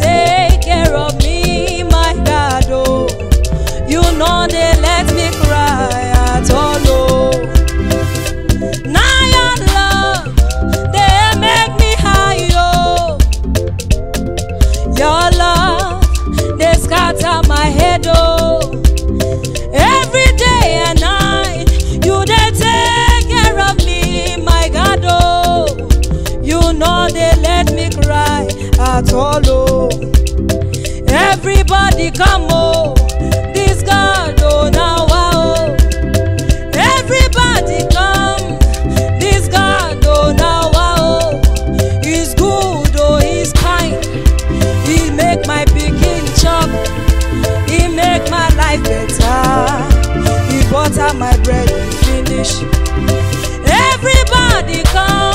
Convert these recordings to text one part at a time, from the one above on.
take care of me, my God, oh. You know they let me cry at all, oh. Now your love, they make me high, oh. Your love, they scatter my head, oh. Come oh, this God oh now oh. Everybody come, this God oh now oh. He's good oh, he's kind. He make my pikin chop, he make my life better. He butter my bread finish. Everybody come.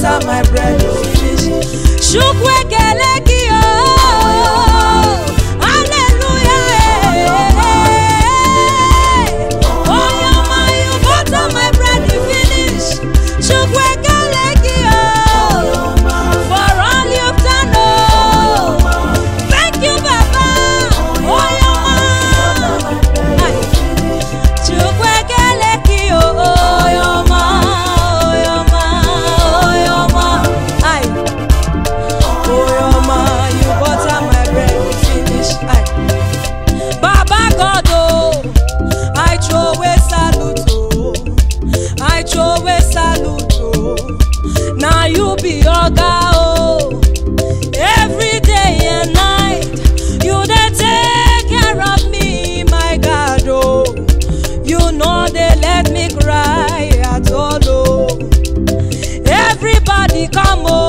butter my bread. Oh. be your guy, oh. Every day and night, you they take care of me, my God, oh. You know they let me cry at all, oh. Everybody come, oh.